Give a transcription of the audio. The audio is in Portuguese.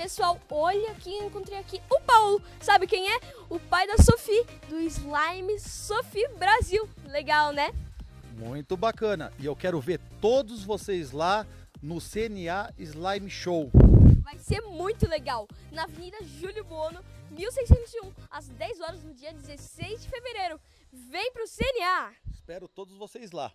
Pessoal, olha quem eu encontrei aqui. O Paulo, sabe quem é? O pai da Sophie, do Slime Sophie Brasil. Legal, né? Muito bacana. E eu quero ver todos vocês lá no CNA Slime Show. Vai ser muito legal. Na Avenida Júlio Bono, 1601, às 10 horas no dia 16 de fevereiro. Vem pro CNA! Espero todos vocês lá.